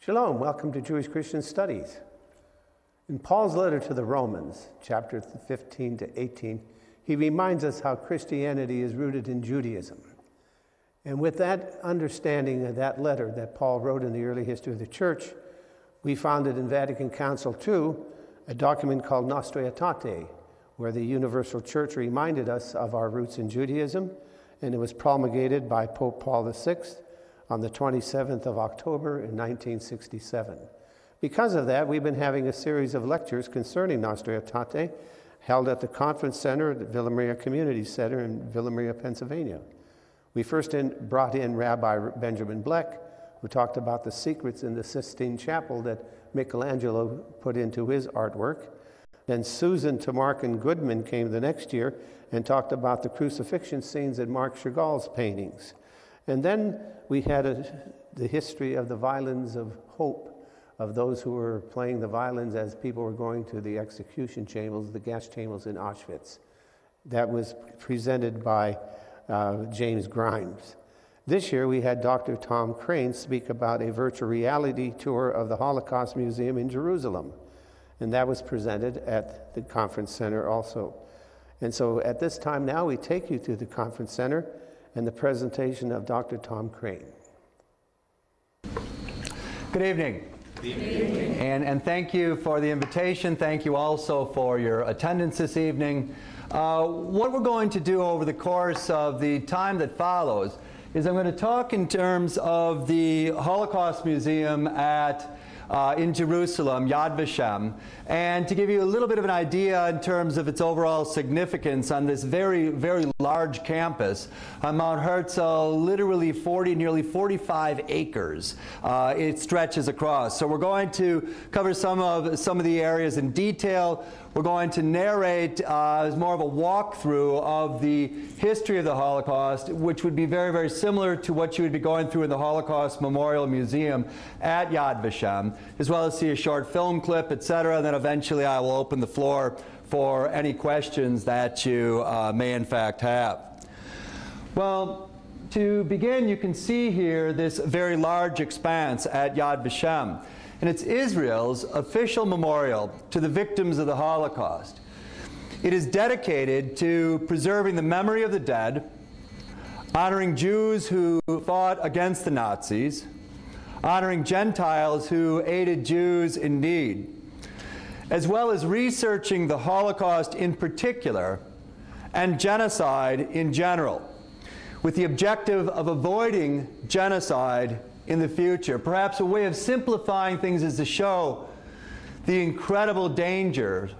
Shalom, welcome to Jewish Christian Studies. In Paul's letter to the Romans, chapter 15 to 18, he reminds us how Christianity is rooted in Judaism. And with that understanding of that letter that Paul wrote in the early history of the church, we founded in Vatican Council II a document called Nostra Aetate, where the Universal Church reminded us of our roots in Judaism, and it was promulgated by Pope Paul VI on the 27th of October in 1967. Because of that, we've been having a series of lectures concerning Nostra Aetate held at the Conference Center at the Villa Maria Community Center in Villa Maria, Pennsylvania. We first in, brought in Rabbi Benjamin Blech, who talked about the secrets in the Sistine Chapel that Michelangelo put into his artwork. Then Susan Tamarkin Goodman came the next year and talked about the crucifixion scenes in Marc Chagall's paintings. And then we had a, the history of the violins of hope, of those who were playing the violins as people were going to the execution chambers, the gas chambers in Auschwitz. That was presented by uh, James Grymes. This year we had Dr. Tom Crain speak about a virtual reality tour of the Holocaust Museum in Jerusalem. And that was presented at the conference center also. And so at this time now, we take you to the conference center and the presentation of Dr. Tom Crain. Good evening. And, and thank you for the invitation. Thank you also for your attendance this evening. Uh, what we're going to do over the course of the time that follows is I'm going to talk in terms of the Holocaust Museum at uh, in Jerusalem, Yad Vashem, and to give you a little bit of an idea in terms of its overall significance on this very, very large campus on Mount Herzl, literally 40, nearly 45 acres. Uh, it stretches across. So we're going to cover some of some of the areas in detail. We're going to narrate uh, as more of a walkthrough of the history of the Holocaust, which would be very, very similar to what you would be going through in the Holocaust Memorial Museum at Yad Vashem, as well as see a short film clip, etc. And then eventually I will open the floor for any questions that you uh, may in fact have. Well, to begin, you can see here this very large expanse at Yad Vashem and it's Israel's official memorial to the victims of the Holocaust. It is dedicated to preserving the memory of the dead, honoring Jews who fought against the Nazis, honoring Gentiles who aided Jews in need, as well as researching the Holocaust in particular and genocide in general, with the objective of avoiding genocide in the future. Perhaps a way of simplifying things is to show the incredible danger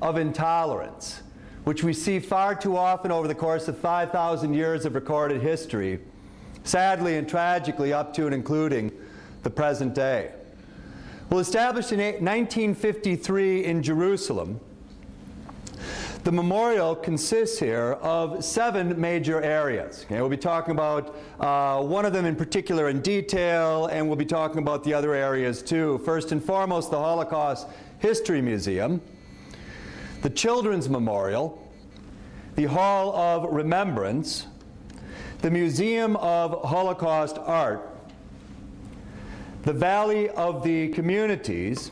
of intolerance, which we see far too often over the course of 5,000 years of recorded history, sadly and tragically up to and including the present day. Well, established in 1953 in Jerusalem, the memorial consists here of seven major areas. Okay, we'll be talking about uh, one of them in particular in detail, and we'll be talking about the other areas too. First and foremost, the Holocaust History Museum, the Children's Memorial, the Hall of Remembrance, the Museum of Holocaust Art, the Valley of the Communities,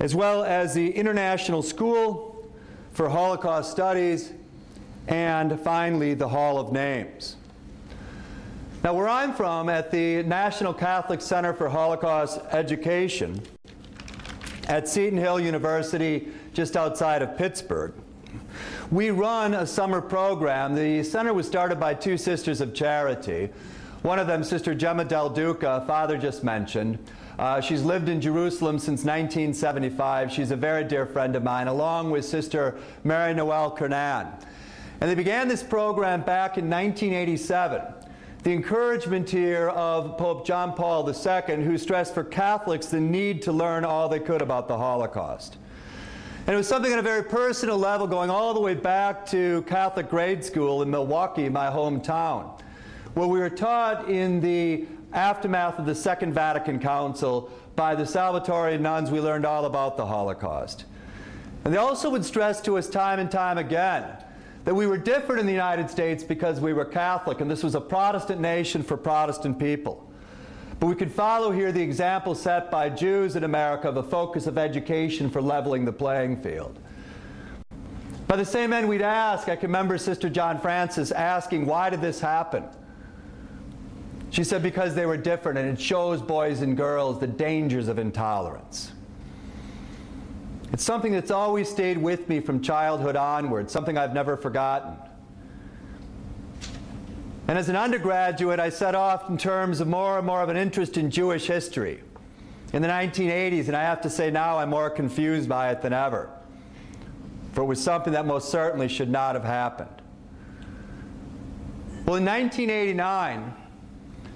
as well as the International School for Holocaust Studies, and finally, the Hall of Names. Now, where I'm from, at the National Catholic Center for Holocaust Education at Seton Hill University, just outside of Pittsburgh, we run a summer program. The center was started by two sisters of charity. One of them, Sister Gemma Del Duca, Father just mentioned, uh, she's lived in Jerusalem since 1975. She's a very dear friend of mine, along with Sister Mary Noel Kernan. And they began this program back in 1987. The encouragement here of Pope John Paul II, who stressed for Catholics the need to learn all they could about the Holocaust. And it was something on a very personal level, going all the way back to Catholic grade school in Milwaukee, my hometown, where we were taught in the aftermath of the Second Vatican Council by the Salvatorian nuns, we learned all about the Holocaust. And they also would stress to us time and time again that we were different in the United States because we were Catholic, and this was a Protestant nation for Protestant people. But we could follow here the example set by Jews in America of a focus of education for leveling the playing field. By the same end, we'd ask, I can remember Sister John Francis asking, why did this happen? She said, because they were different, and it shows boys and girls the dangers of intolerance. It's something that's always stayed with me from childhood onward, something I've never forgotten. And as an undergraduate, I set off in terms of more and more of an interest in Jewish history in the 1980s, and I have to say now I'm more confused by it than ever. For it was something that most certainly should not have happened. Well, in 1989,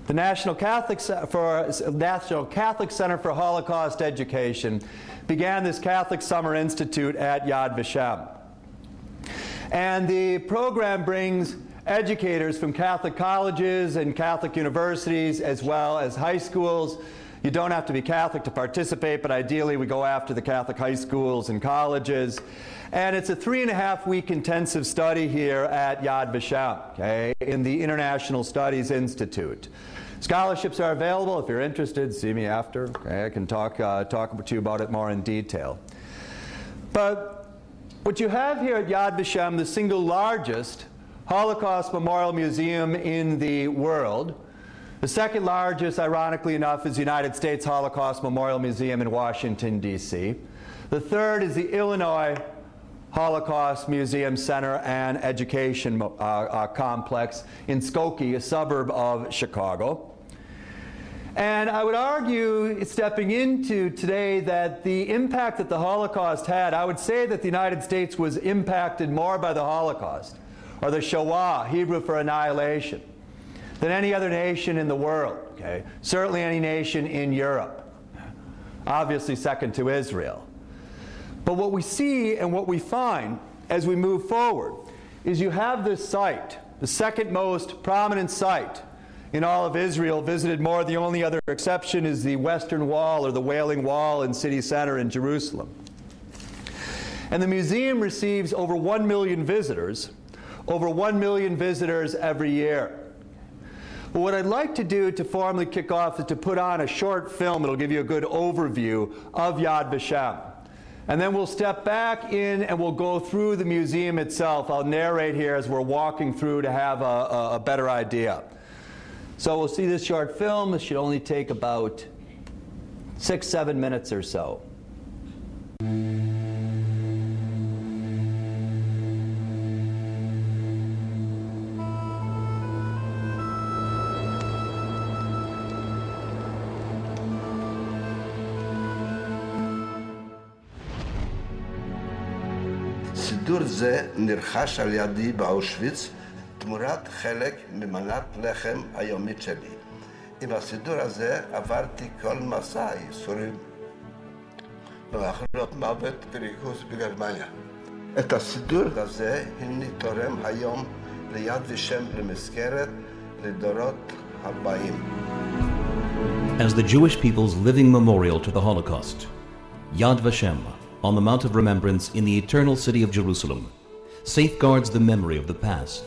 the National Catholic, for, National Catholic Center for Holocaust Education began this Catholic Summer Institute at Yad Vashem. And the program brings educators from Catholic colleges and Catholic universities as well as high schools. You don't have to be Catholic to participate, but ideally we go after the Catholic high schools and colleges. And it's a three and a half week intensive study here at Yad Vashem, okay, in the International Studies Institute. Scholarships are available. If you're interested, see me after. Okay, I can talk, uh, talk to you about it more in detail. But what you have here at Yad Vashem, the single largest Holocaust Memorial Museum in the world. The second largest, ironically enough, is the United States Holocaust Memorial Museum in Washington, D.C. The third is the Illinois Holocaust Museum Center and Education uh, uh, Complex in Skokie, a suburb of Chicago. And I would argue, stepping into today, that the impact that the Holocaust had, I would say that the United States was impacted more by the Holocaust, or the Shoah, Hebrew for annihilation, than any other nation in the world. Okay? Certainly any nation in Europe. Obviously, second to Israel. But what we see and what we find as we move forward is you have this site, the second most prominent site in all of Israel visited more. The only other exception is the Western Wall or the Wailing Wall in city center in Jerusalem. And the museum receives over 1 million visitors, over 1 million visitors every year. Well, what I'd like to do to formally kick off is to put on a short film that'll give you a good overview of Yad Vashem. And then we'll step back in and we'll go through the museum itself. I'll narrate here as we're walking through to have a, a, a better idea. So we'll see this short film. This should only take about six, seven minutes or so. סידור זה נרכש על ידי באושוויץ תמורת חלק ממנת לחם היומית שלי. עם הסידור הזה עברתי כל מסע הייסורים במחלות מוות וריכוז בגרמניה. את הסידור הזה הנה תורם היום ליד ושם למזכרת לדורות הבאים. As the Jewish people's living memorial to the Holocaust, Yad Vashem, on the Mount of Remembrance in the eternal city of Jerusalem, safeguards the memory of the past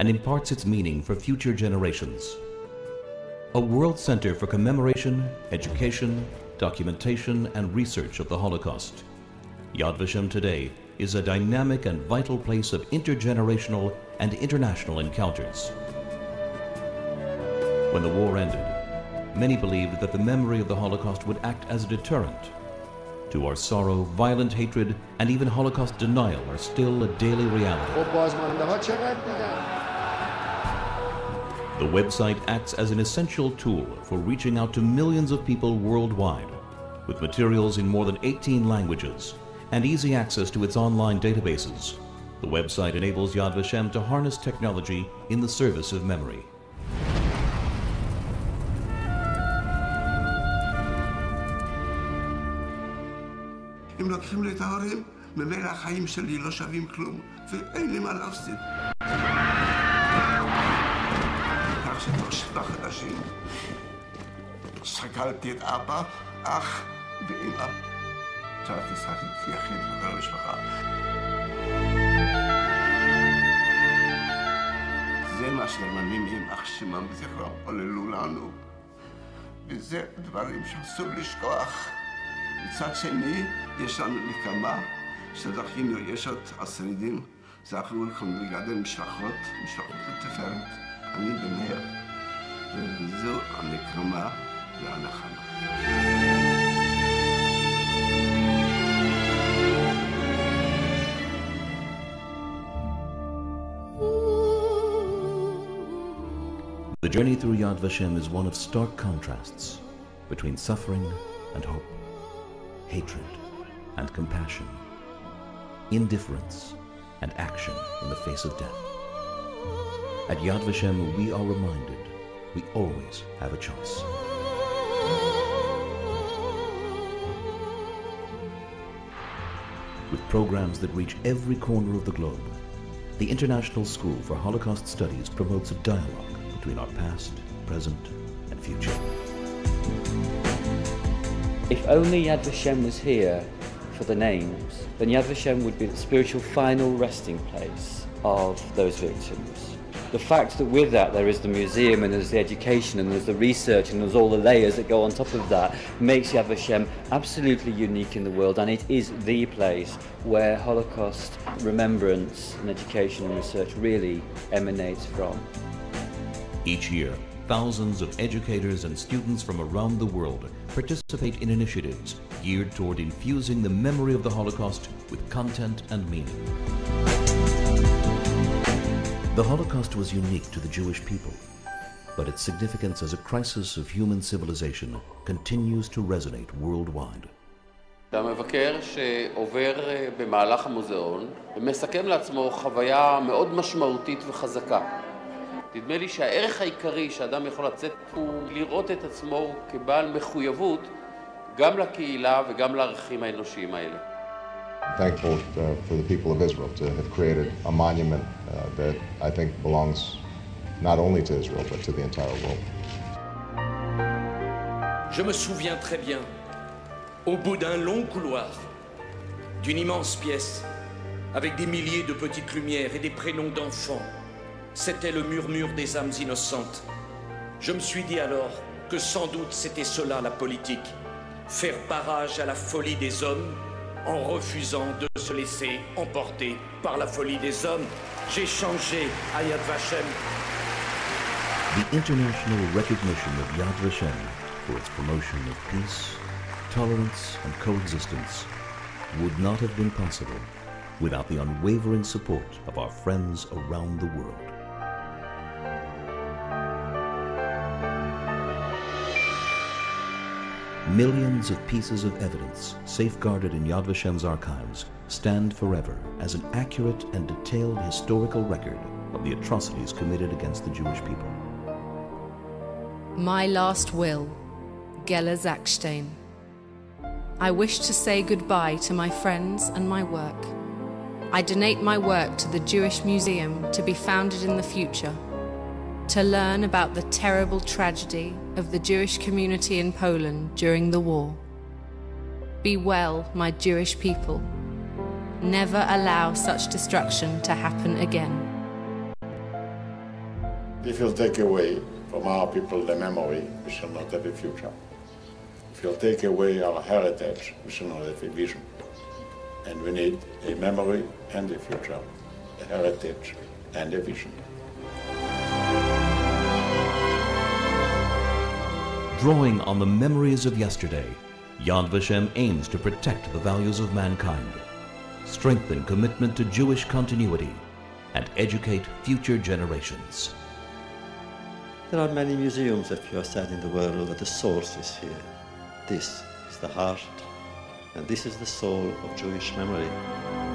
and imparts its meaning for future generations. A world center for commemoration, education, documentation, and research of the Holocaust. Yad Vashem today is a dynamic and vital place of intergenerational and international encounters. When the war ended, many believed that the memory of the Holocaust would act as a deterrent. To our sorrow, violent hatred, and even Holocaust denial are still a daily reality. The website acts as an essential tool for reaching out to millions of people worldwide, with materials in more than 18 languages and easy access to its online databases. The website enables Yad Vashem to harness technology in the service of memory. אם לוקחים לי את ההורים, ממילא החיים שלי לא שווים כלום, ואין לי מה להפסיד. חודשים שכלתי את אבא, אח ואמא. צערתי שחקתי יחיד בכל המשפחה. זה מה שהגרמנים יימח שמם וזכרם עוללו לנו. וזה דברים שאסור לשכוח. מצד שני, יש לנו נקמה שזכינו, יש עוד השרידים, זכו לגדל משפחות, משפחות לתפארת. אני במהר, וזו הנקמה והנחמה. The journey through Yad Vashem is one of stark contrasts between suffering and hope, hatred and compassion, indifference and action in the face of death. At Yad Vashem, we are reminded we always have a choice. With programs that reach every corner of the globe, the International School for Holocaust Studies promotes a dialogue between our past, present, and future. If only Yad Vashem was here for the names, then Yad Vashem would be the spiritual final resting place of those victims. The fact that with that there is the museum and there's the education and there's the research and there's all the layers that go on top of that makes Yad Vashem absolutely unique in the world and it is the place where Holocaust remembrance and education and research really emanates from. Each year, thousands of educators and students from around the world participate in initiatives geared toward infusing the memory of the Holocaust with content and meaning. The Holocaust was unique to the Jewish people, but its significance as a crisis of human civilization continues to resonate worldwide. המבקר שעובר במהלך המוזיאון מסכם לעצמו חוויה מאוד משמעותית וחזקה. נדמה לי שהערך העיקרי שאדם יכול לצאת הוא לראות את עצמו כבעל מחויבות גם לקהילה וגם לערכים האנושיים האלה. Thankful for the people of Israel to have created a monument that I think belongs not only to Israel but to the entire world. Je me souviens très bien, au bout d'un long couloir, d'une immense pièce, avec des milliers de petites lumières et des prénoms d'enfants, c'était le murmure des âmes innocentes. Je me suis dit alors que sans doute c'était cela la politique, faire barrage à la folie des hommes en refusant de se laisser emporter par la folie des hommes. J'ai changé à Yad Vashem. The international recognition of Yad Vashem for its promotion of peace, tolerance, and coexistence would not have been possible without the unwavering support of our friends around the world. Millions of pieces of evidence safeguarded in Yad Vashem's archives stand forever as an accurate and detailed historical record of the atrocities committed against the Jewish people. My last will, Gela Seksztajn. I wish to say goodbye to my friends and my work. I donate my work to the Jewish Museum to be founded in the future, to learn about the terrible tragedy of the Jewish community in Poland during the war. Be well, my Jewish people. Never allow such destruction to happen again. If you take away from our people the memory, we shall not have a future. If you take away our heritage, we shall not have a vision. And we need a memory and a future, a heritage and a vision. Drawing on the memories of yesterday, Yad Vashem aims to protect the values of mankind, strengthen commitment to Jewish continuity, and educate future generations. There are many museums, if you are sad in the world, but the source is here. This is the heart, and this is the soul of Jewish memory.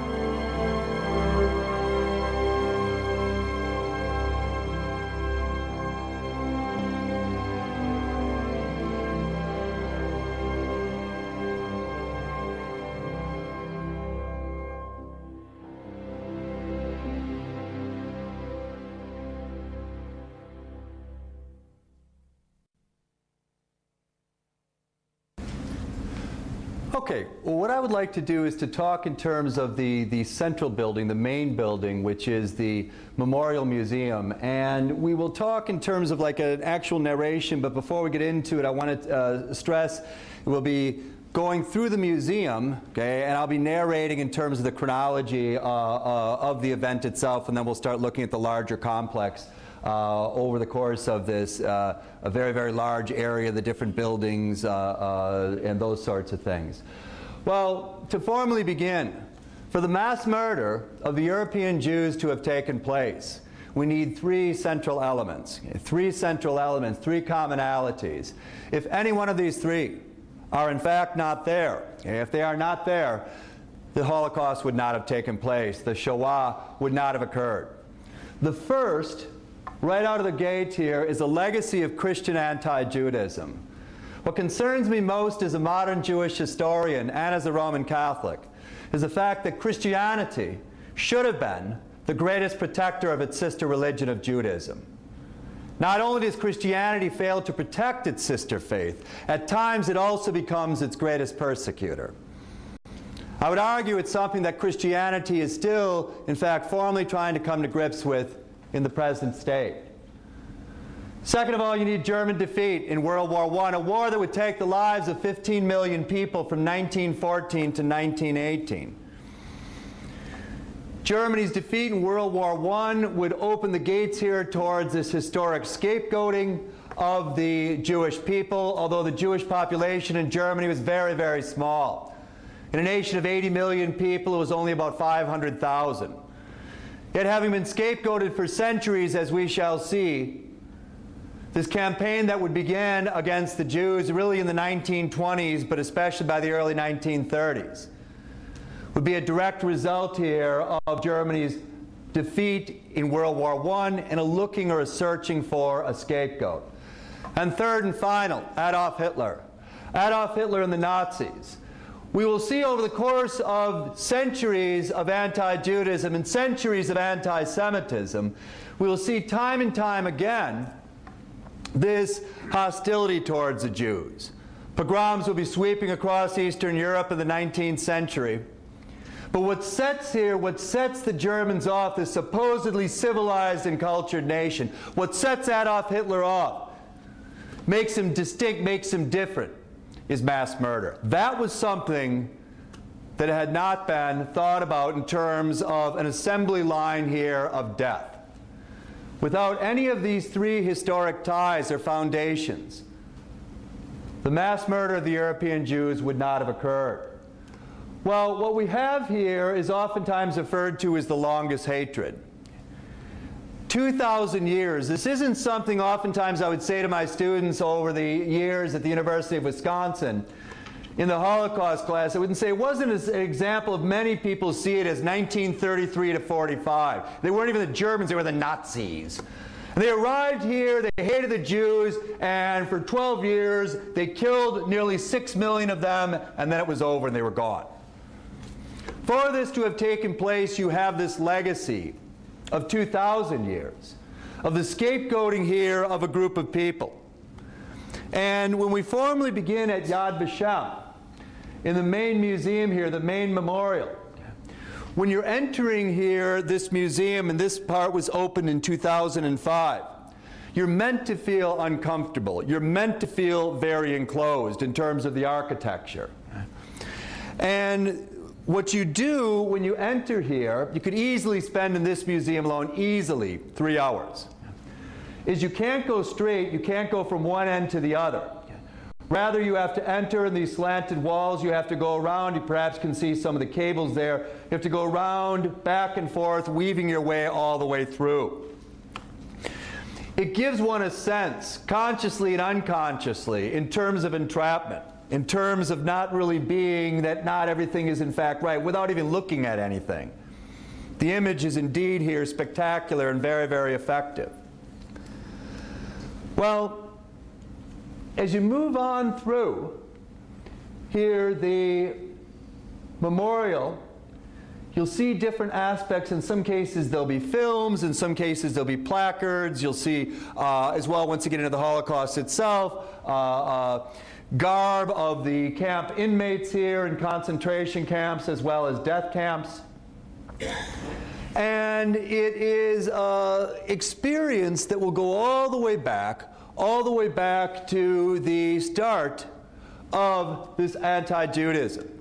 Okay, well, what I would like to do is to talk in terms of the, the central building, the main building, which is the Memorial Museum. And we will talk in terms of like an actual narration, but before we get into it, I want to uh, stress it will be going through the museum, okay, and I'll be narrating in terms of the chronology uh, uh, of the event itself, and then we'll start looking at the larger complex. Uh, over the course of this, uh, a very, very large area, the different buildings, uh, uh, and those sorts of things. Well, to formally begin, for the mass murder of the European Jews to have taken place, we need three central elements. Three central elements, three commonalities. If any one of these three are in fact not there, if they are not there, the Holocaust would not have taken place. The Shoah would not have occurred. The first right out of the gate here is a legacy of Christian anti-Judaism. What concerns me most as a modern Jewish historian and as a Roman Catholic is the fact that Christianity should have been the greatest protector of its sister religion of Judaism. Not only does Christianity fail to protect its sister faith, at times it also becomes its greatest persecutor. I would argue it's something that Christianity is still, in fact, formally trying to come to grips with in the present state. Second of all, you need German defeat in World War I, a war that would take the lives of 15 million people from 1914 to 1918. Germany's defeat in World War I would open the gates here towards this historic scapegoating of the Jewish people, although the Jewish population in Germany was very, very small. In a nation of 80 million people, it was only about 500,000. Yet, having been scapegoated for centuries, as we shall see, this campaign that would begin against the Jews really in the 1920s, but especially by the early 1930s, would be a direct result here of Germany's defeat in World War I and a looking or a searching for a scapegoat. And third and final, Adolf Hitler. Adolf Hitler and the Nazis we will see over the course of centuries of anti-Judaism and centuries of anti-Semitism, we will see time and time again this hostility towards the Jews. Pogroms will be sweeping across Eastern Europe in the 19th century. But what sets here, what sets the Germans off, this supposedly civilized and cultured nation, what sets Adolf Hitler off, makes him distinct, makes him different, is mass murder. That was something that had not been thought about in terms of an assembly line here of death. Without any of these three historic ties or foundations, the mass murder of the European Jews would not have occurred. Well, what we have here is oftentimes referred to as the longest hatred. 2,000 years. This isn't something oftentimes I would say to my students over the years at the University of Wisconsin in the Holocaust class. I wouldn't say it wasn't an example of many people see it as 1933 to 45. They weren't even the Germans, they were the Nazis. And they arrived here, they hated the Jews, and for 12 years they killed nearly 6 million of them, and then it was over and they were gone. For this to have taken place, you have this legacy of 2,000 years, of the scapegoating here of a group of people. And when we formally begin at Yad Vashem, in the main museum here, the main memorial, when you're entering here, this museum, and this part was opened in 2005, you're meant to feel uncomfortable. You're meant to feel very enclosed in terms of the architecture. And what you do when you enter here, you could easily spend in this museum alone, easily, three hours, is you can't go straight, you can't go from one end to the other. Rather, you have to enter in these slanted walls, you have to go around, you perhaps can see some of the cables there. You have to go around, back and forth, weaving your way all the way through. It gives one a sense, consciously and unconsciously, in terms of entrapment in terms of not really being that not everything is in fact right without even looking at anything. The image is indeed here spectacular and very, very effective. Well, as you move on through, here the memorial, you'll see different aspects. In some cases, there'll be films. In some cases, there'll be placards. You'll see, uh, as well, once you get into the Holocaust itself, uh, uh, garb of the camp inmates here in concentration camps as well as death camps. And it is an experience that will go all the way back, all the way back to the start of this anti Judaism.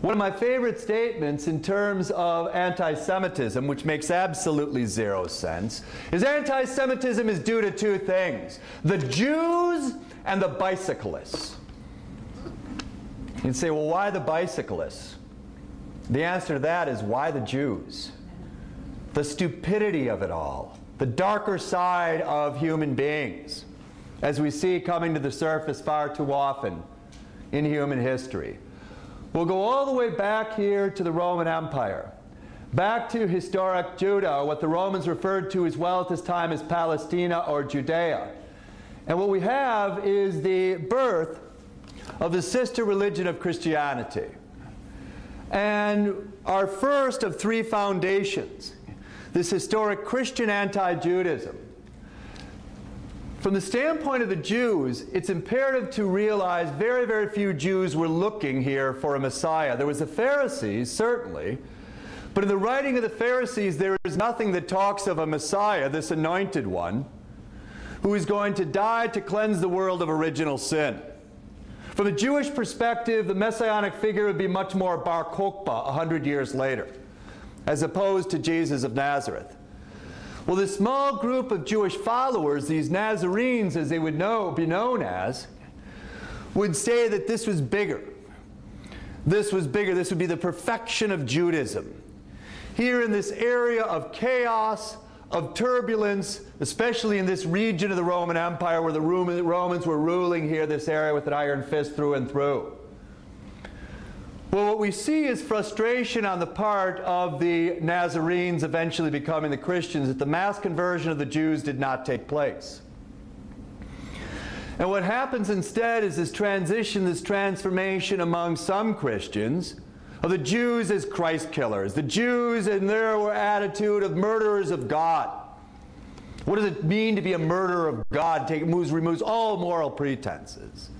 One of my favorite statements in terms of anti Semitism, which makes absolutely zero sense, is anti Semitism is due to two things the Jews and the bicyclists. You'd say, well, why the bicyclists? The answer to that is why the Jews? The stupidity of it all, the darker side of human beings, as we see coming to the surface far too often in human history. We'll go all the way back here to the Roman Empire, back to historic Judah, what the Romans referred to as well at this time as Palestina or Judea. And what we have is the birth of the sister religion of Christianity. And our first of three foundations, this historic Christian anti Judaism. From the standpoint of the Jews, it's imperative to realize very, very few Jews were looking here for a Messiah. There was the Pharisees, certainly, but in the writing of the Pharisees, there is nothing that talks of a Messiah, this anointed one who is going to die to cleanse the world of original sin. From a Jewish perspective, the messianic figure would be much more Bar Kokhba a hundred years later, as opposed to Jesus of Nazareth. Well, this small group of Jewish followers, these Nazarenes as they would know, be known as, would say that this was bigger. This was bigger. This would be the perfection of Judaism. Here in this area of chaos, of turbulence, especially in this region of the Roman Empire where the Romans were ruling here, this area with an iron fist through and through. Well, what we see is frustration on the part of the Nazarenes eventually becoming the Christians that the mass conversion of the Jews did not take place. And what happens instead is this transition, this transformation among some Christians of the Jews as Christ killers, the Jews and their attitude of murderers of God. What does it mean to be a murderer of God? Take, moves, removes all moral pretenses.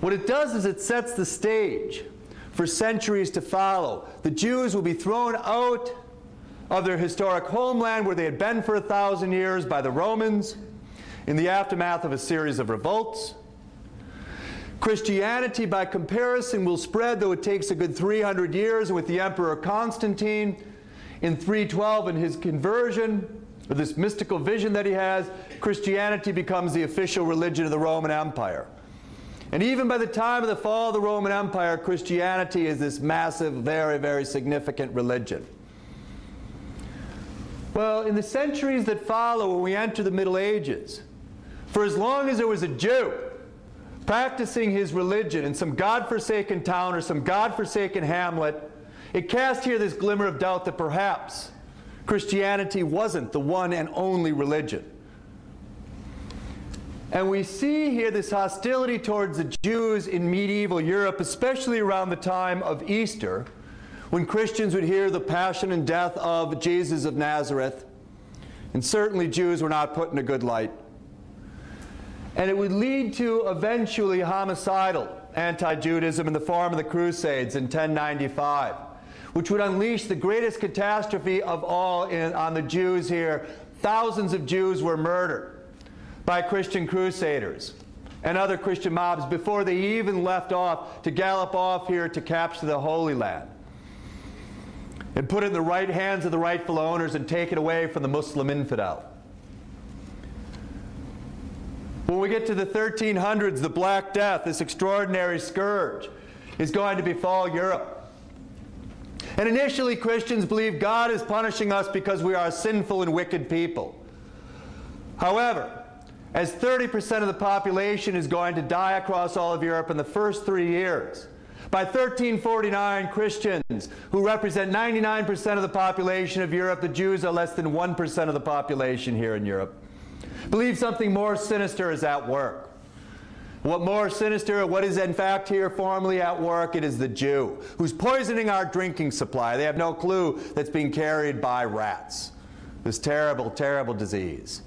What it does is it sets the stage for centuries to follow. The Jews will be thrown out of their historic homeland where they had been for a thousand years by the Romans in the aftermath of a series of revolts. Christianity, by comparison, will spread, though it takes a good 300 years. With the Emperor Constantine in 312 and his conversion, or this mystical vision that he has, Christianity becomes the official religion of the Roman Empire. And even by the time of the fall of the Roman Empire, Christianity is this massive, very, very significant religion. Well, in the centuries that follow, when we enter the Middle Ages, for as long as there was a Jew, practicing his religion in some God-forsaken town or some God-forsaken hamlet, it cast here this glimmer of doubt that perhaps Christianity wasn't the one and only religion. And we see here this hostility towards the Jews in medieval Europe, especially around the time of Easter, when Christians would hear the passion and death of Jesus of Nazareth. And certainly Jews were not put in a good light and it would lead to eventually homicidal anti-Judaism in the form of the Crusades in 1095, which would unleash the greatest catastrophe of all in, on the Jews here. Thousands of Jews were murdered by Christian crusaders and other Christian mobs before they even left off to gallop off here to capture the Holy Land and put it in the right hands of the rightful owners and take it away from the Muslim infidel. When we get to the 1300s, the Black Death, this extraordinary scourge, is going to befall Europe. And initially, Christians believe God is punishing us because we are sinful and wicked people. However, as 30% of the population is going to die across all of Europe in the first three years, by 1349, Christians, who represent 99% of the population of Europe, the Jews are less than 1% of the population here in Europe, believe something more sinister is at work. What more sinister, what is in fact here formally at work? It is the Jew who's poisoning our drinking supply. They have no clue that's being carried by rats. This terrible, terrible disease.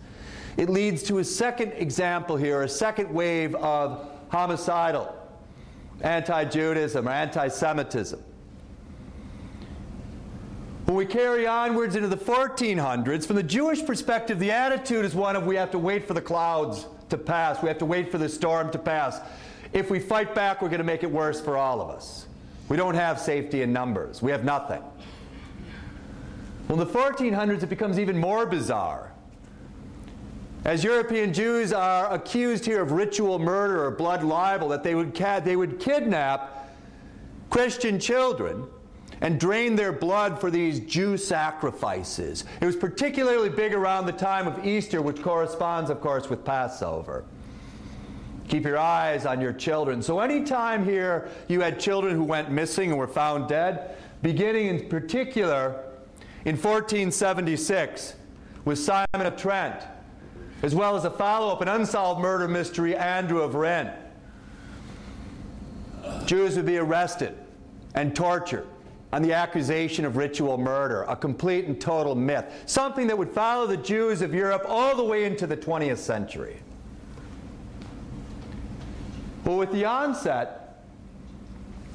It leads to a second example here, a second wave of homicidal anti Judaism or anti Semitism. When we carry onwards into the 1400s, from the Jewish perspective, the attitude is one of we have to wait for the clouds to pass. We have to wait for the storm to pass. If we fight back, we're going to make it worse for all of us. We don't have safety in numbers. We have nothing. Well, in the 1400s, it becomes even more bizarre. As European Jews are accused here of ritual murder or blood libel, that they would, they would kidnap Christian children and drain their blood for these Jew sacrifices. It was particularly big around the time of Easter, which corresponds, of course, with Passover. Keep your eyes on your children. So, anytime here you had children who went missing and were found dead, beginning in particular in 1476 with Simon of Trent, as well as a follow up, an unsolved murder mystery, Andrew of Rinn. Jews would be arrested and tortured on the accusation of ritual murder, a complete and total myth, something that would follow the Jews of Europe all the way into the 20th century. Well, with the onset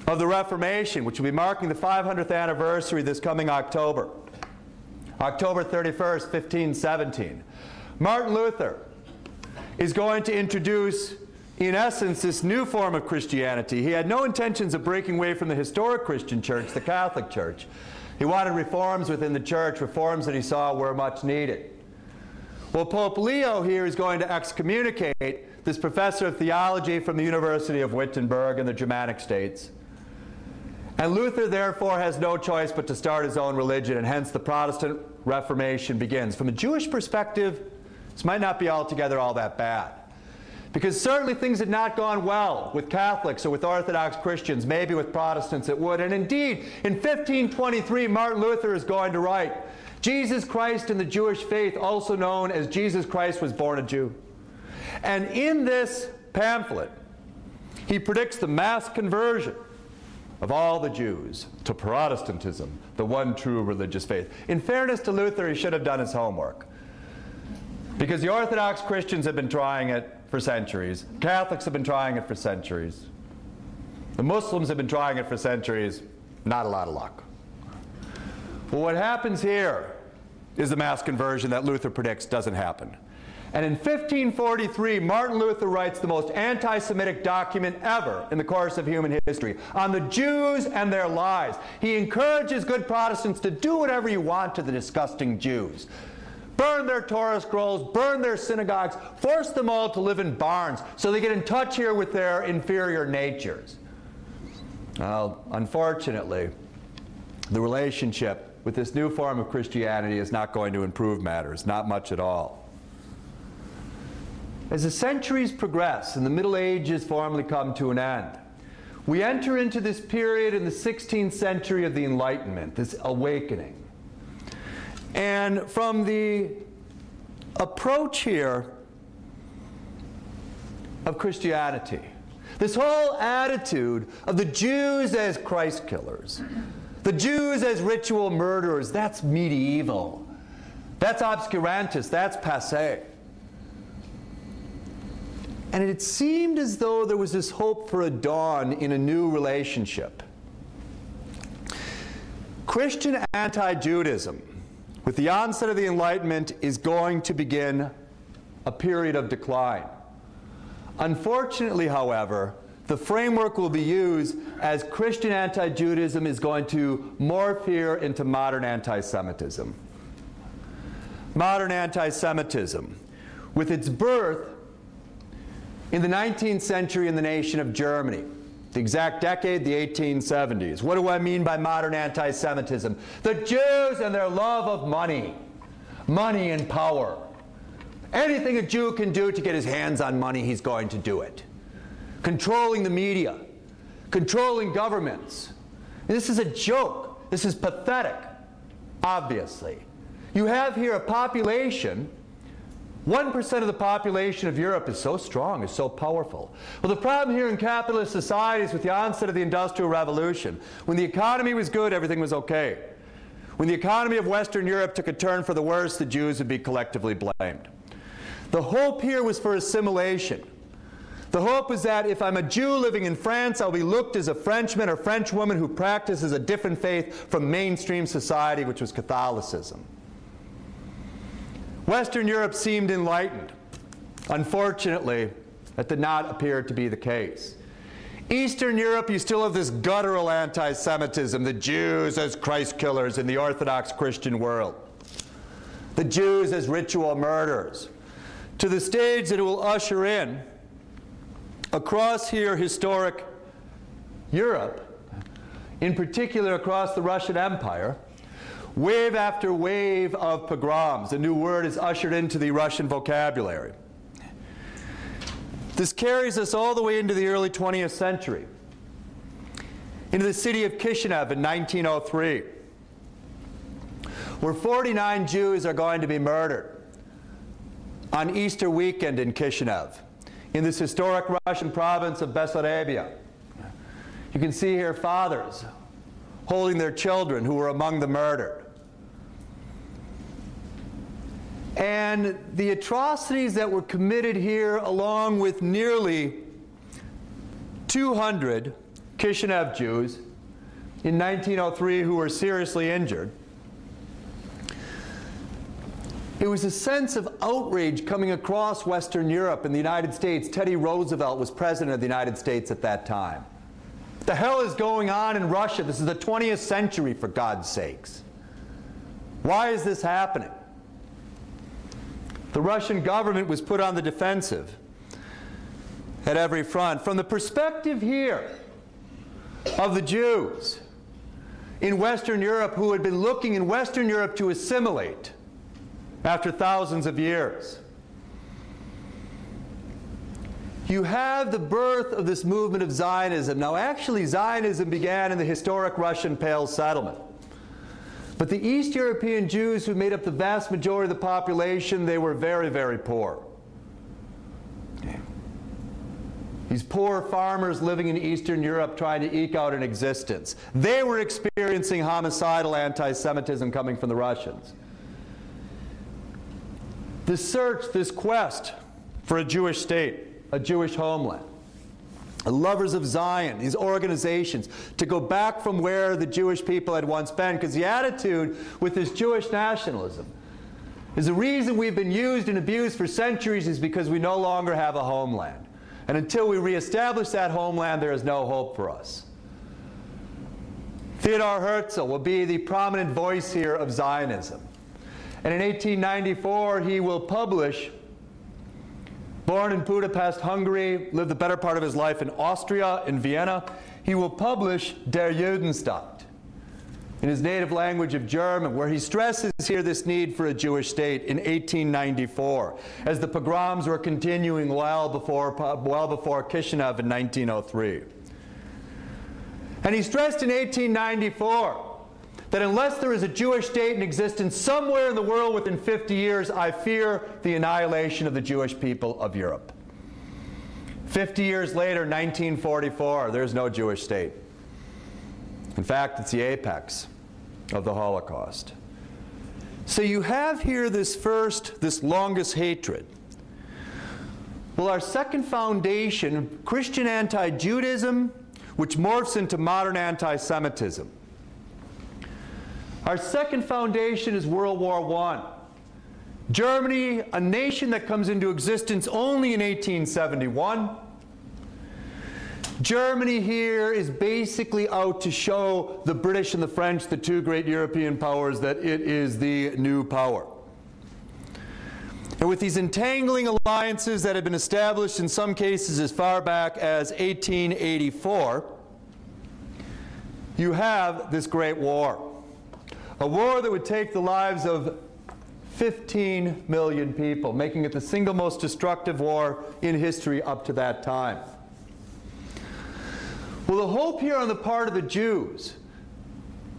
of the Reformation, which will be marking the 500th anniversary this coming October, October 31st, 1517, Martin Luther is going to introduce in essence, this new form of Christianity. He had no intentions of breaking away from the historic Christian church, the Catholic Church. He wanted reforms within the church, reforms that he saw were much needed. Well, Pope Leo here is going to excommunicate this professor of theology from the University of Wittenberg in the Germanic states. And Luther, therefore, has no choice but to start his own religion, and hence the Protestant Reformation begins. From a Jewish perspective, this might not be altogether all that bad. Because certainly things had not gone well with Catholics or with Orthodox Christians, maybe with Protestants it would. And indeed, in 1523, Martin Luther is going to write Jesus Christ in the Jewish faith, also known as Jesus Christ was born a Jew. And in this pamphlet, he predicts the mass conversion of all the Jews to Protestantism, the one true religious faith. In fairness to Luther, he should have done his homework. Because the Orthodox Christians have been trying it for centuries. Catholics have been trying it for centuries. The Muslims have been trying it for centuries. Not a lot of luck. Well, what happens here is the mass conversion that Luther predicts doesn't happen. And in 1543, Martin Luther writes the most anti Semitic document ever in the course of human history on the Jews and their lies. He encourages good Protestants to do whatever you want to the disgusting Jews burn their Torah scrolls, burn their synagogues, force them all to live in barns so they get in touch here with their inferior natures. Well, unfortunately, the relationship with this new form of Christianity is not going to improve matters, not much at all. As the centuries progress and the Middle Ages formally come to an end, we enter into this period in the 16th century of the Enlightenment, this awakening. And from the approach here of Christianity, this whole attitude of the Jews as Christ killers, the Jews as ritual murderers, that's medieval. That's obscurantist, that's passe. And it seemed as though there was this hope for a dawn in a new relationship. Christian anti Judaism with the onset of the Enlightenment is going to begin a period of decline. Unfortunately, however, the framework will be used as Christian anti Judaism is going to morph here into modern anti Semitism. Modern anti Semitism, with its birth in the 19th century in the nation of Germany. The exact decade, the 1870s. What do I mean by modern anti Semitism? The Jews and their love of money, money and power. Anything a Jew can do to get his hands on money, he's going to do it. Controlling the media, controlling governments. This is a joke. This is pathetic, obviously. You have here a population 1% of the population of Europe is so strong, is so powerful. Well, the problem here in capitalist societies with the onset of the Industrial Revolution, when the economy was good, everything was okay. When the economy of Western Europe took a turn for the worse, the Jews would be collectively blamed. The hope here was for assimilation. The hope was that if I'm a Jew living in France, I'll be looked as a Frenchman or Frenchwoman who practices a different faith from mainstream society, which was Catholicism. Western Europe seemed enlightened. Unfortunately, that did not appear to be the case. Eastern Europe, you still have this guttural anti Semitism, the Jews as Christ killers in the Orthodox Christian world, the Jews as ritual murderers, to the stage that it will usher in across here historic Europe, in particular across the Russian Empire Wave after wave of pogroms. A new word is ushered into the Russian vocabulary. This carries us all the way into the early 20th century, into the city of Kishinev in 1903, where 49 Jews are going to be murdered on Easter weekend in Kishinev, in this historic Russian province of Bessarabia. You can see here fathers holding their children who were among the murdered. And the atrocities that were committed here, along with nearly 200 Kishinev Jews in 1903 who were seriously injured, it was a sense of outrage coming across Western Europe and the United States. Teddy Roosevelt was president of the United States at that time. What the hell is going on in Russia? This is the 20th century, for God's sakes. Why is this happening? The Russian government was put on the defensive at every front. From the perspective here of the Jews in Western Europe who had been looking in Western Europe to assimilate after thousands of years, you have the birth of this movement of Zionism. Now, actually, Zionism began in the historic Russian Pale settlement. But the East European Jews who made up the vast majority of the population, they were very, very poor. These poor farmers living in Eastern Europe trying to eke out an existence. They were experiencing homicidal anti Semitism coming from the Russians. This search, this quest for a Jewish state, a Jewish homeland, lovers of Zion, these organizations, to go back from where the Jewish people had once been. Because the attitude with this Jewish nationalism is the reason we've been used and abused for centuries is because we no longer have a homeland. And until we reestablish that homeland, there is no hope for us. Theodor Herzl will be the prominent voice here of Zionism. And in 1894, he will publish Born in Budapest, Hungary, lived the better part of his life in Austria, in Vienna, he will publish Der Judenstaat in his native language of German, where he stresses here this need for a Jewish state in 1894, as the pogroms were continuing well before, well before Kishinev in 1903. And he stressed in 1894 that unless there is a Jewish state in existence somewhere in the world within 50 years, I fear the annihilation of the Jewish people of Europe. 50 years later, 1944, there's no Jewish state. In fact, it's the apex of the Holocaust. So you have here this first, this longest hatred. Well, our second foundation, Christian anti Judaism, which morphs into modern anti Semitism. Our second foundation is World War I. Germany, a nation that comes into existence only in 1871. Germany here is basically out to show the British and the French, the two great European powers, that it is the new power. And with these entangling alliances that have been established in some cases as far back as 1884, you have this great war. A war that would take the lives of 15 million people, making it the single most destructive war in history up to that time. Well, the hope here on the part of the Jews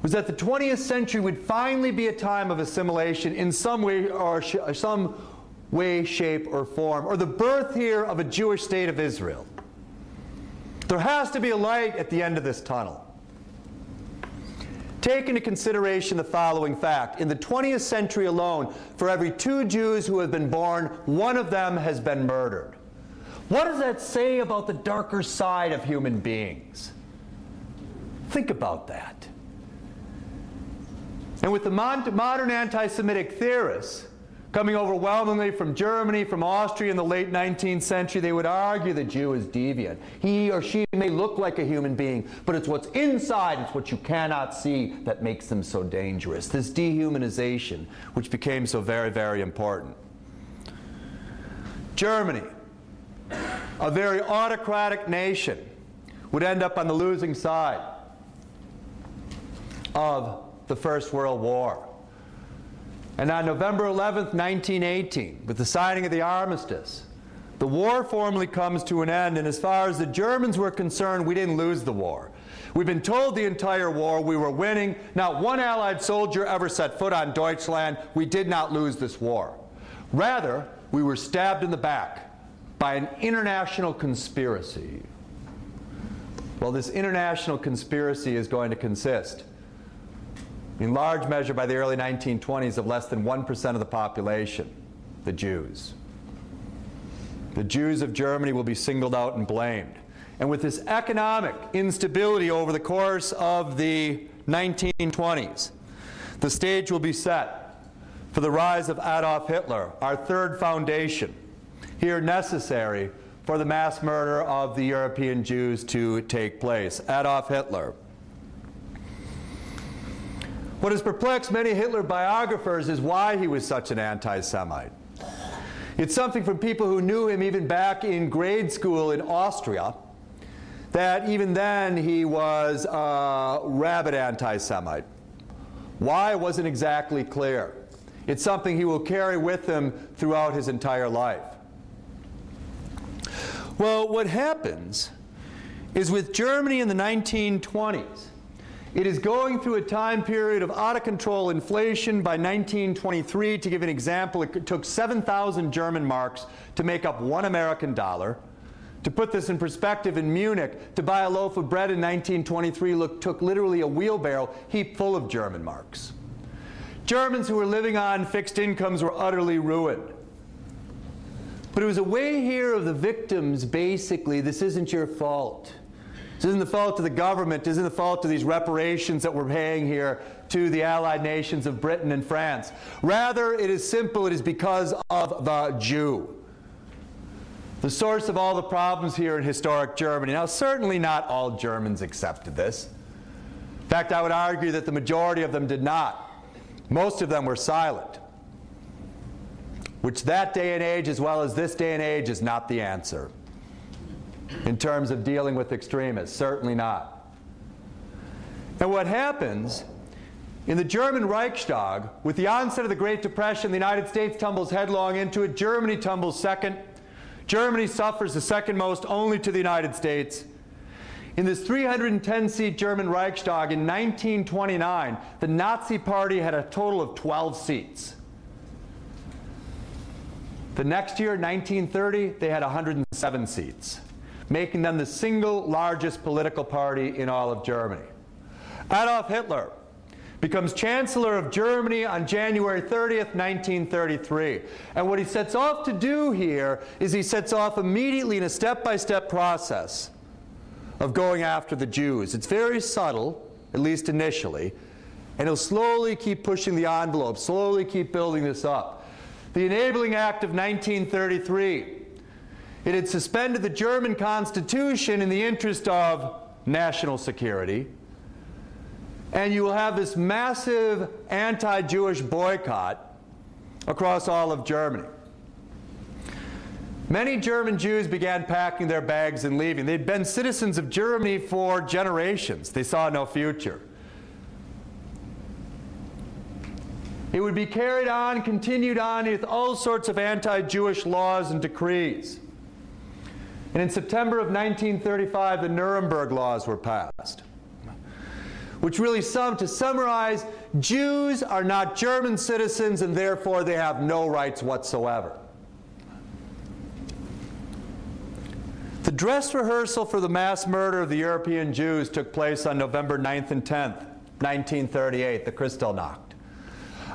was that the 20th century would finally be a time of assimilation in some way or some way, shape, or form, or the birth here of a Jewish state of Israel. There has to be a light at the end of this tunnel. Take into consideration the following fact. In the 20th century alone, for every two Jews who have been born, one of them has been murdered. What does that say about the darker side of human beings? Think about that. And with the modern anti Semitic theorists, coming overwhelmingly from Germany, from Austria in the late 19th century, they would argue the Jew is deviant. He or she may look like a human being, but it's what's inside, it's what you cannot see that makes them so dangerous. This dehumanization, which became so very, very important. Germany, a very autocratic nation, would end up on the losing side of the First World War. And on November 11, 1918, with the signing of the armistice, the war formally comes to an end, and as far as the Germans were concerned, we didn't lose the war. We've been told the entire war we were winning. Not one Allied soldier ever set foot on Deutschland. We did not lose this war. Rather, we were stabbed in the back by an international conspiracy. Well, this international conspiracy is going to consist in large measure by the early 1920s of less than 1% of the population, the Jews. The Jews of Germany will be singled out and blamed. And with this economic instability over the course of the 1920s, the stage will be set for the rise of Adolf Hitler, our third foundation, here necessary for the mass murder of the European Jews to take place. Adolf Hitler. What has perplexed many Hitler biographers is why he was such an anti Semite. It's something from people who knew him even back in grade school in Austria that even then he was a rabid anti Semite. Why wasn't exactly clear. It's something he will carry with him throughout his entire life. Well, what happens is with Germany in the 1920s, it is going through a time period of out of control inflation. By 1923, to give an example, it took 7,000 German marks to make up one American dollar. To put this in perspective, in Munich, to buy a loaf of bread in 1923 look, took literally a wheelbarrow heaped full of German marks. Germans who were living on fixed incomes were utterly ruined. But it was a way here of the victims, basically, this isn't your fault. This isn't the fault of the government. This isn't the fault of these reparations that we're paying here to the allied nations of Britain and France. Rather, it is simple. It is because of the Jew. The source of all the problems here in historic Germany. Now, certainly not all Germans accepted this. In fact, I would argue that the majority of them did not. Most of them were silent, which that day and age, as well as this day and age, is not the answer in terms of dealing with extremists. Certainly not. And what happens in the German Reichstag, with the onset of the Great Depression, the United States tumbles headlong into it. Germany tumbles second. Germany suffers the second most only to the United States. In this 310 seat German Reichstag in 1929, the Nazi Party had a total of 12 seats. The next year, 1930, they had 107 seats making them the single largest political party in all of Germany. Adolf Hitler becomes Chancellor of Germany on January 30th, 1933. And what he sets off to do here is he sets off immediately in a step-by-step process of going after the Jews. It's very subtle, at least initially, and he'll slowly keep pushing the envelope, slowly keep building this up. The Enabling Act of 1933 it had suspended the German Constitution in the interest of national security. And you will have this massive anti Jewish boycott across all of Germany. Many German Jews began packing their bags and leaving. They'd been citizens of Germany for generations. They saw no future. It would be carried on, continued on with all sorts of anti Jewish laws and decrees. And in September of 1935, the Nuremberg Laws were passed, which really sum to summarize, Jews are not German citizens and therefore they have no rights whatsoever. The dress rehearsal for the mass murder of the European Jews took place on November 9th and 10th, 1938, the Kristallnacht.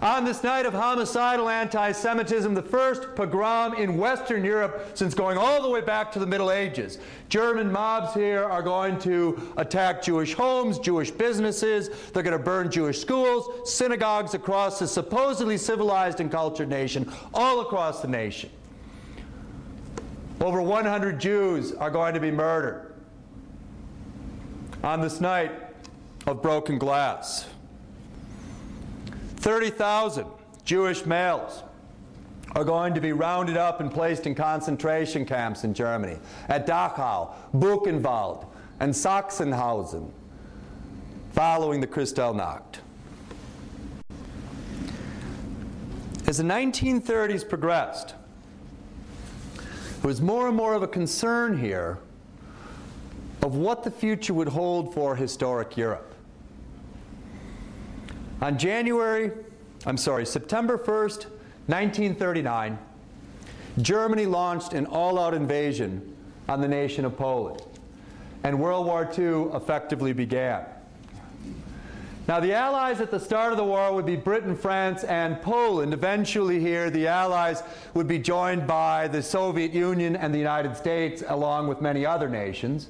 On this night of homicidal anti Semitism, the first pogrom in Western Europe since going all the way back to the Middle Ages. German mobs here are going to attack Jewish homes, Jewish businesses. They're going to burn Jewish schools, synagogues across a supposedly civilized and cultured nation, all across the nation. Over 100 Jews are going to be murdered on this night of broken glass. 30,000 Jewish males are going to be rounded up and placed in concentration camps in Germany at Dachau, Buchenwald, and Sachsenhausen following the Kristallnacht. As the 1930s progressed, there was more and more of a concern here of what the future would hold for historic Europe. On January, I'm sorry, September 1st, 1939, Germany launched an all-out invasion on the nation of Poland, and World War II effectively began. Now, the Allies at the start of the war would be Britain, France, and Poland. Eventually, here, the Allies would be joined by the Soviet Union and the United States, along with many other nations.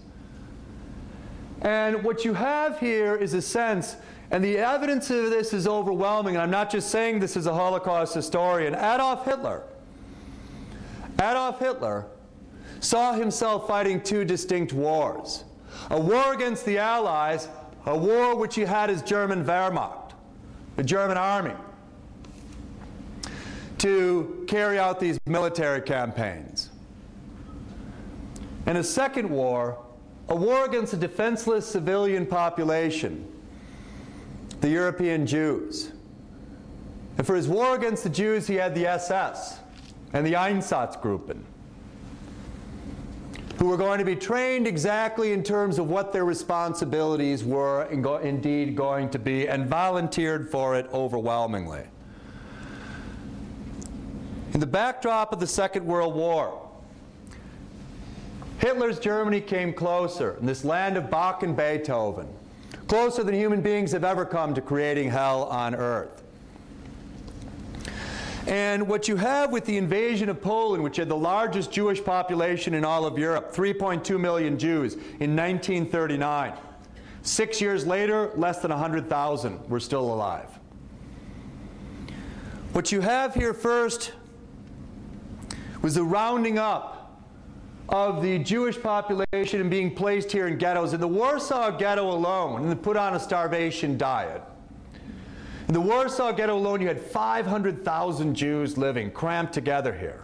And what you have here is a sense and the evidence of this is overwhelming, and I'm not just saying this as a Holocaust historian. Adolf Hitler, Adolf Hitler saw himself fighting two distinct wars. A war against the Allies, a war which he had his German Wehrmacht, the German army, to carry out these military campaigns. And a second war, a war against a defenseless civilian population the European Jews. And for his war against the Jews, he had the SS and the Einsatzgruppen, who were going to be trained exactly in terms of what their responsibilities were and go indeed going to be, and volunteered for it overwhelmingly. In the backdrop of the Second World War, Hitler's Germany came closer in this land of Bach and Beethoven closer than human beings have ever come to creating hell on earth. And what you have with the invasion of Poland, which had the largest Jewish population in all of Europe, 3.2 million Jews in 1939. Six years later, less than 100,000 were still alive. What you have here first was the rounding up of the Jewish population and being placed here in ghettos. In the Warsaw Ghetto alone, and put on a starvation diet. In the Warsaw Ghetto alone, you had 500,000 Jews living cramped together here.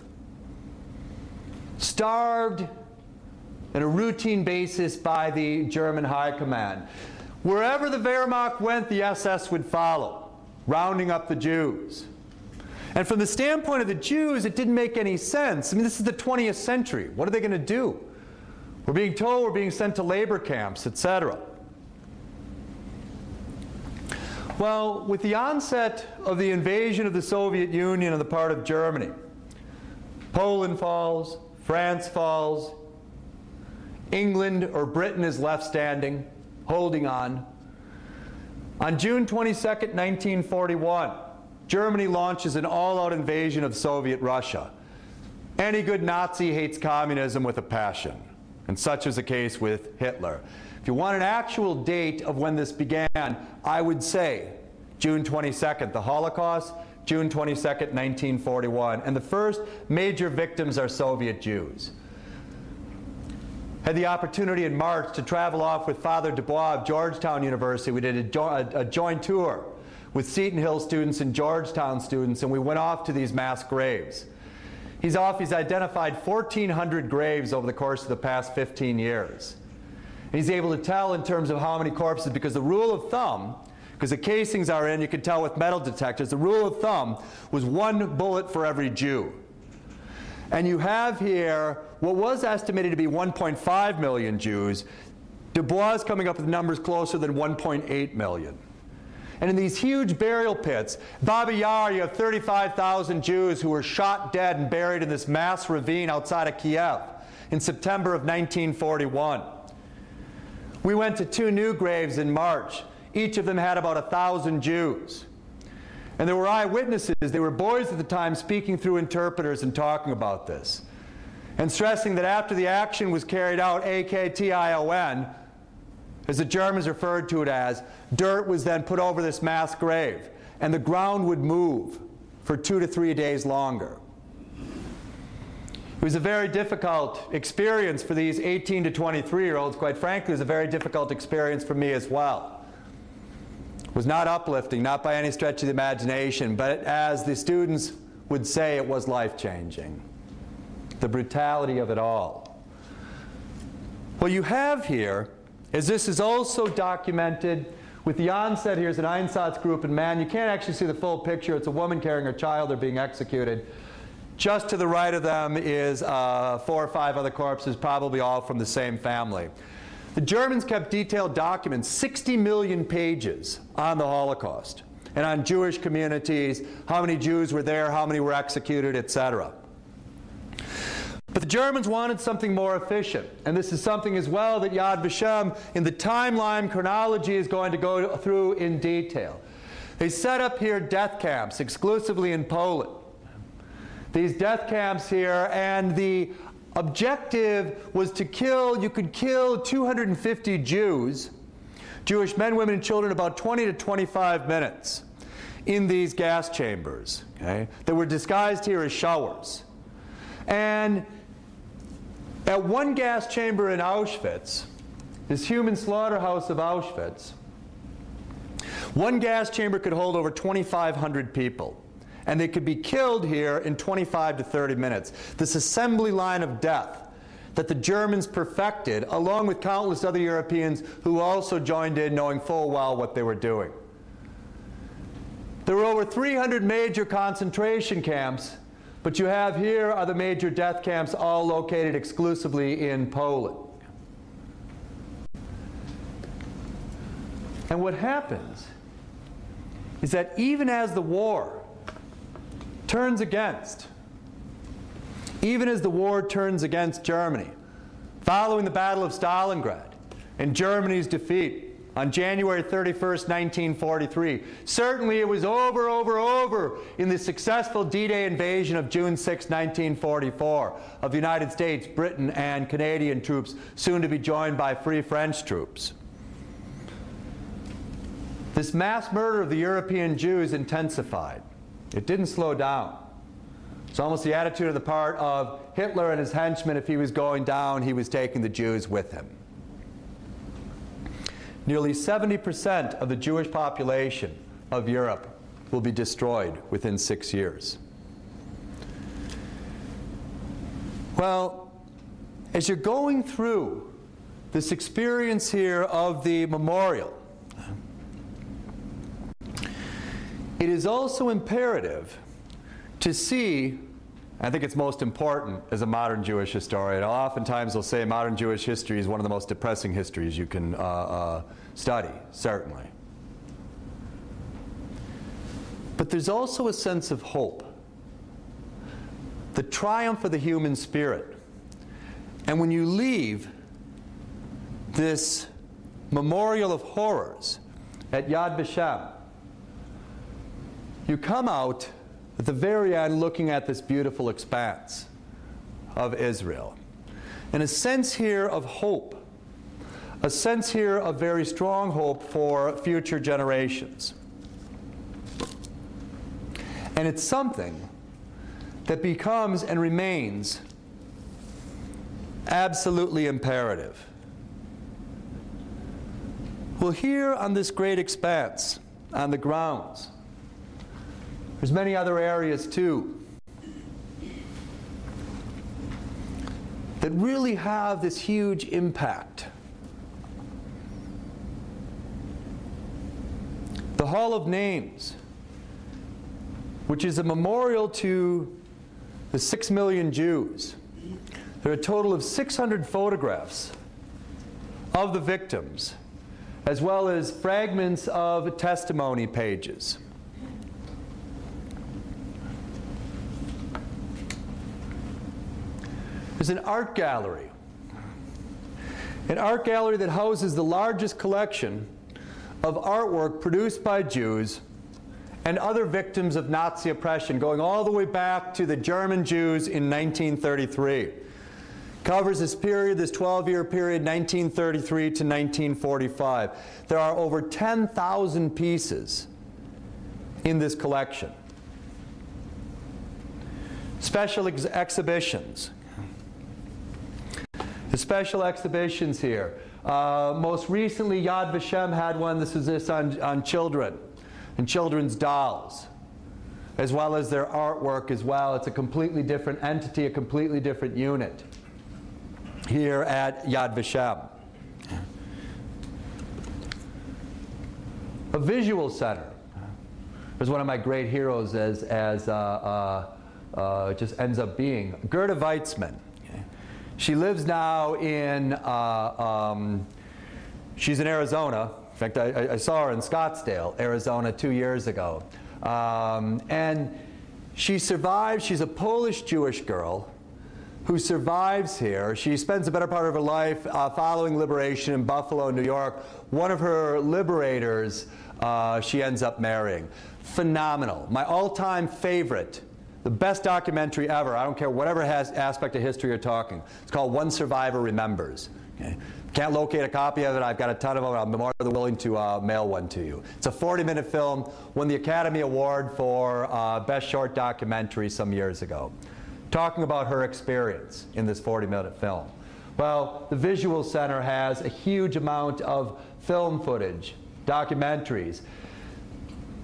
Starved on a routine basis by the German High Command. Wherever the Wehrmacht went, the SS would follow, rounding up the Jews. And from the standpoint of the Jews, it didn't make any sense. I mean, this is the 20th century. What are they going to do? We're being told we're being sent to labor camps, etc. Well, with the onset of the invasion of the Soviet Union on the part of Germany, Poland falls, France falls, England or Britain is left standing, holding on. On June 22, 1941, Germany launches an all-out invasion of Soviet Russia. Any good Nazi hates communism with a passion, and such is the case with Hitler. If you want an actual date of when this began, I would say June 22nd, the Holocaust, June 22nd, 1941, and the first major victims are Soviet Jews. Had the opportunity in March to travel off with Father Desbois of Georgetown University. We did a, jo a joint tour with Seton Hill students and Georgetown students, and we went off to these mass graves. He's off, he's identified 1,400 graves over the course of the past 15 years. And he's able to tell in terms of how many corpses, because the rule of thumb, because the casings are in, you can tell with metal detectors, the rule of thumb was one bullet for every Jew. And you have here what was estimated to be 1.5 million Jews. Desbois coming up with numbers closer than 1.8 million. And in these huge burial pits, Babi Yar, you have 35,000 Jews who were shot dead and buried in this mass ravine outside of Kiev. in September of 1941. We went to two new graves in March. Each of them had about a thousand Jews. And there were eyewitnesses. They were boys at the time speaking through interpreters and talking about this. And stressing that after the action was carried out, A-K-T-I-O-N, as the Germans referred to it as, dirt was then put over this mass grave, and the ground would move for two to three days longer. It was a very difficult experience for these 18 to 23 year olds. Quite frankly, it was a very difficult experience for me as well. It was not uplifting, not by any stretch of the imagination, but as the students would say, it was life changing. The brutality of it all. What you have here is this is also documented with the onset here is an Einsatzgruppen man. You can't actually see the full picture. It's a woman carrying her child. They're being executed. Just to the right of them is uh, four or five other corpses, probably all from the same family. The Germans kept detailed documents, 60 million pages, on the Holocaust and on Jewish communities, how many Jews were there, how many were executed, etc. But the Germans wanted something more efficient. And this is something as well that Yad Vashem, in the timeline chronology, is going to go through in detail. They set up here death camps exclusively in Poland these death camps here, and the objective was to kill, you could kill 250 Jews, Jewish men, women, and children, about 20 to 25 minutes in these gas chambers, okay, that were disguised here as showers. And at one gas chamber in Auschwitz, this human slaughterhouse of Auschwitz, one gas chamber could hold over 2,500 people and they could be killed here in 25 to 30 minutes. This assembly line of death that the Germans perfected, along with countless other Europeans who also joined in, knowing full well what they were doing. There were over 300 major concentration camps, but you have here are the major death camps, all located exclusively in Poland. And what happens is that even as the war turns against, even as the war turns against Germany, following the Battle of Stalingrad and Germany's defeat on January 31st, 1943. Certainly it was over, over, over in the successful D-Day invasion of June 6, 1944 of the United States, Britain, and Canadian troops, soon to be joined by Free French troops. This mass murder of the European Jews intensified. It didn't slow down. It's almost the attitude of the part of Hitler and his henchmen if he was going down, he was taking the Jews with him. Nearly 70% of the Jewish population of Europe will be destroyed within six years. Well, as you're going through this experience here of the memorial, It is also imperative to see, I think it's most important as a modern Jewish historian. Oftentimes they'll say modern Jewish history is one of the most depressing histories you can uh, uh, study, certainly. But there's also a sense of hope, the triumph of the human spirit. And when you leave this memorial of horrors at Yad Vashem, you come out at the very end looking at this beautiful expanse of Israel. And a sense here of hope, a sense here of very strong hope for future generations. And it's something that becomes and remains absolutely imperative. Well, here on this great expanse, on the grounds, there's many other areas too that really have this huge impact. The Hall of Names, which is a memorial to the six million Jews. There are a total of 600 photographs of the victims, as well as fragments of testimony pages. Is an art gallery. An art gallery that houses the largest collection of artwork produced by Jews and other victims of Nazi oppression, going all the way back to the German Jews in 1933. Covers this period, this 12 year period, 1933 to 1945. There are over 10,000 pieces in this collection. Special ex exhibitions. The special exhibitions here. Uh, most recently, Yad Vashem had one. This is this on, on children and children's dolls, as well as their artwork as well. It's a completely different entity, a completely different unit here at Yad Vashem. A visual center. There's one of my great heroes as, as uh, uh, uh, just ends up being Gerda Weissmann. She lives now in, uh, um, she's in Arizona. In fact, I, I, saw her in Scottsdale, Arizona, two years ago. Um, and she survived, she's a Polish Jewish girl who survives here. She spends the better part of her life uh, following liberation in Buffalo, New York. One of her liberators, uh, she ends up marrying. Phenomenal. My all time favorite the best documentary ever. I don't care whatever has aspect of history you're talking. It's called One Survivor Remembers. Okay? Can't locate a copy of it. I've got a ton of them. I'm more than willing to uh, mail one to you. It's a 40-minute film. Won the Academy Award for uh, Best Short Documentary some years ago. Talking about her experience in this 40-minute film. Well, the Visual Center has a huge amount of film footage, documentaries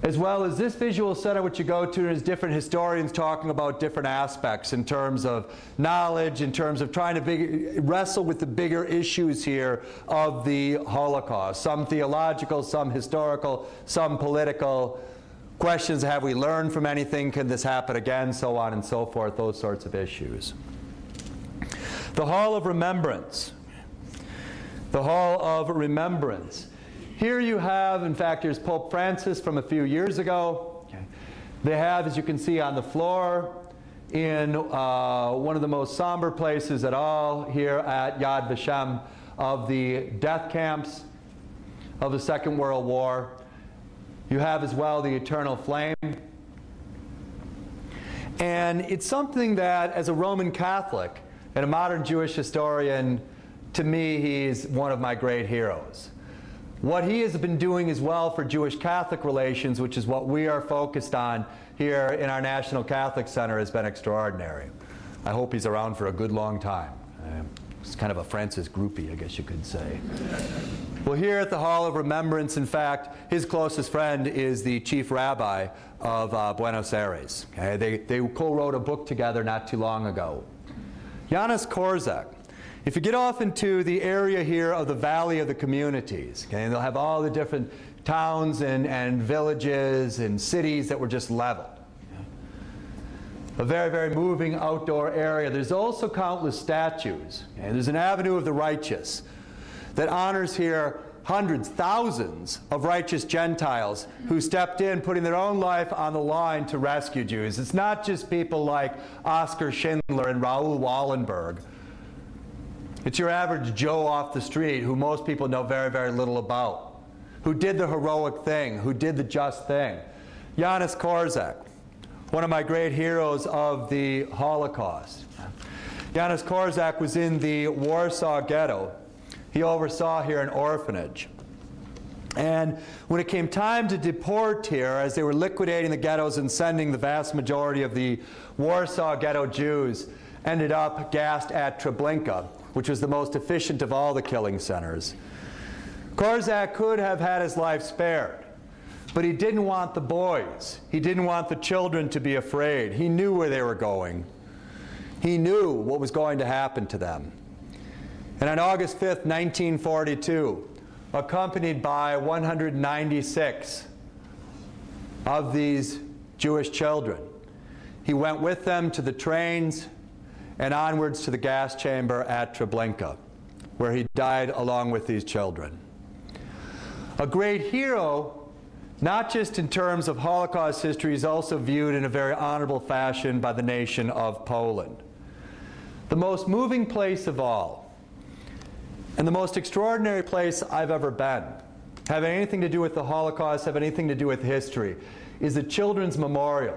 as well as this visual center which you go to is different historians talking about different aspects in terms of knowledge, in terms of trying to big, wrestle with the bigger issues here of the Holocaust. Some theological, some historical, some political. Questions, have we learned from anything? Can this happen again? So on and so forth, those sorts of issues. The Hall of Remembrance. The Hall of Remembrance. Here you have, in fact, here's Pope Francis from a few years ago. They have, as you can see on the floor, in uh, one of the most somber places at all here at Yad Vashem of the death camps of the Second World War. You have as well the eternal flame. And it's something that, as a Roman Catholic and a modern Jewish historian, to me, he's one of my great heroes. What he has been doing as well for Jewish Catholic relations, which is what we are focused on here in our National Catholic Center, has been extraordinary. I hope he's around for a good long time. It's kind of a Francis groupie, I guess you could say. Well, here at the Hall of Remembrance, in fact, his closest friend is the chief rabbi of uh, Buenos Aires. Okay? They, they co-wrote a book together not too long ago. Janusz Korczak if you get off into the area here of the Valley of the Communities, okay, and they'll have all the different towns and, and villages and cities that were just leveled. A very, very moving outdoor area. There's also countless statues. Okay? There's an Avenue of the Righteous that honors here hundreds, thousands of righteous Gentiles who stepped in, putting their own life on the line to rescue Jews. It's not just people like Oscar Schindler and Raoul Wallenberg it's your average Joe off the street who most people know very, very little about, who did the heroic thing, who did the just thing. Janusz Korczak, one of my great heroes of the Holocaust. Janusz Korczak was in the Warsaw Ghetto. He oversaw here an orphanage. And when it came time to deport here, as they were liquidating the ghettos and sending the vast majority of the Warsaw Ghetto Jews, ended up gassed at Treblinka, which was the most efficient of all the killing centers. Korczak could have had his life spared, but he didn't want the boys. He didn't want the children to be afraid. He knew where they were going. He knew what was going to happen to them. And on August 5th, 1942, accompanied by 196 of these Jewish children, he went with them to the trains and onwards to the gas chamber at Treblinka, where he died along with these children. A great hero, not just in terms of Holocaust history, is also viewed in a very honorable fashion by the nation of Poland. the most moving place of all, and the most extraordinary place I've ever been, having anything to do with the Holocaust, have anything to do with history, is the Children's Memorial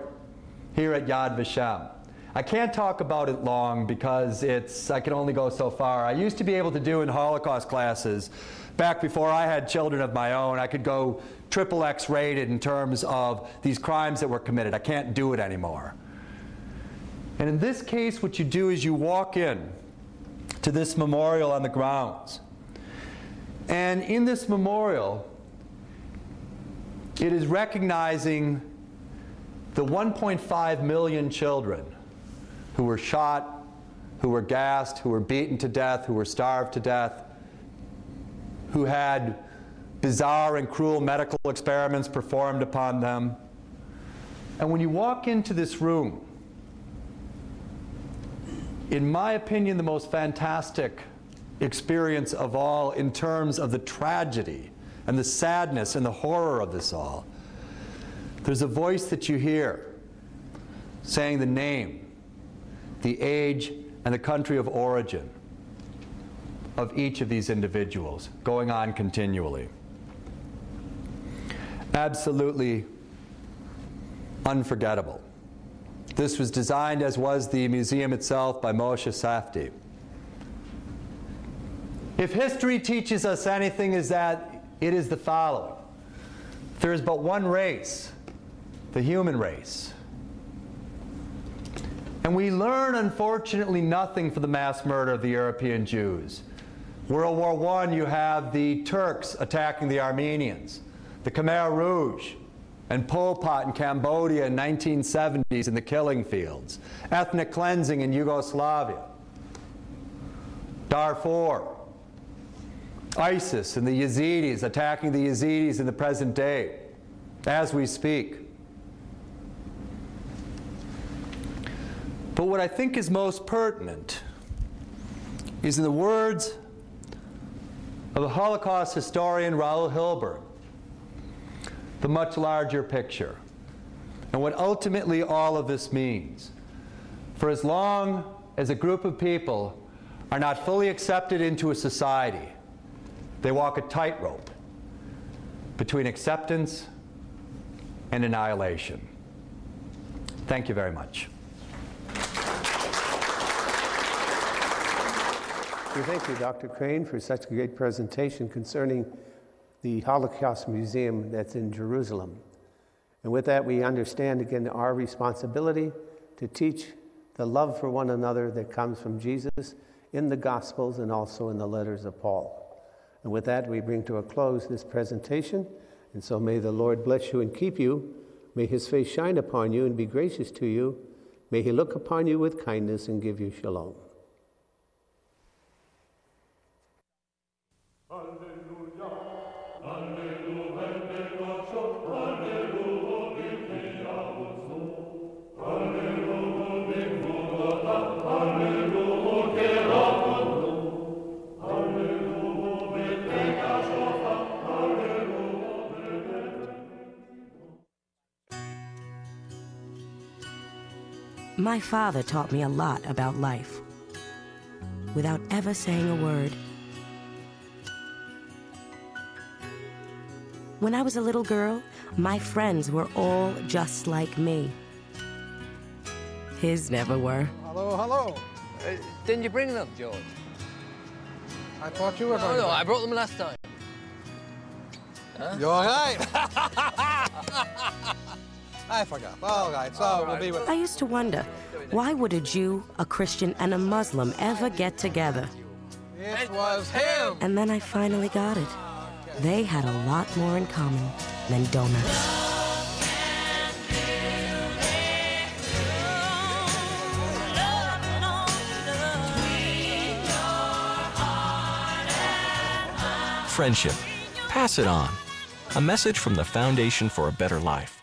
here at Yad Vashem. I can't talk about it long because it's, I can only go so far. I used to be able to do in Holocaust classes, back before I had children of my own, I could go triple X rated in terms of these crimes that were committed. I can't do it anymore. And in this case, what you do is you walk in to this memorial on the grounds. And in this memorial, it is recognizing the 1.5 million children who were shot, who were gassed, who were beaten to death, who were starved to death, who had bizarre and cruel medical experiments performed upon them. And when you walk into this room, in my opinion, the most fantastic experience of all in terms of the tragedy and the sadness and the horror of this all. There's a voice that you hear saying the name, the age, and the country of origin of each of these individuals, going on continually. Absolutely unforgettable. This was designed, as was the museum itself, by Moshe Safdie. If history teaches us anything, is that it is the following. There is but one race, the human race. And we learn, unfortunately, nothing from the mass murder of the European Jews. World War I, you have the Turks attacking the Armenians, the Khmer Rouge, and Pol Pot in Cambodia in 1970s in the killing fields, ethnic cleansing in Yugoslavia, Darfur, ISIS and the Yazidis attacking the Yazidis in the present day as we speak. But what I think is most pertinent is in the words of the Holocaust historian Raul Hilberg, the much larger picture, and what ultimately all of this means. For as long as a group of people are not fully accepted into a society, they walk a tightrope between acceptance and annihilation. Thank you very much. Thank you, Dr. Crain, for such a great presentation concerning the Holocaust Museum that's in Jerusalem. And with that, we understand again our responsibility to teach the love for one another that comes from Jesus in the Gospels and also in the letters of Paul. And with that, we bring to a close this presentation. And so may the Lord bless you and keep you. May his face shine upon you and be gracious to you. May he look upon you with kindness and give you shalom. My father taught me a lot about life without ever saying a word. When I was a little girl, my friends were all just like me. His never were. Hello, hello. Uh, didn't you bring them, George? I thought you were No, going no, to. I brought them last time. Huh? You're all right. I forgot. All right, so we'll be with. I used to wonder, why would a Jew, a Christian, and a Muslim ever get together? It was him. And then I finally got it. They had a lot more in common than donuts. Friendship. Pass it on. A message from the Foundation for a Better Life.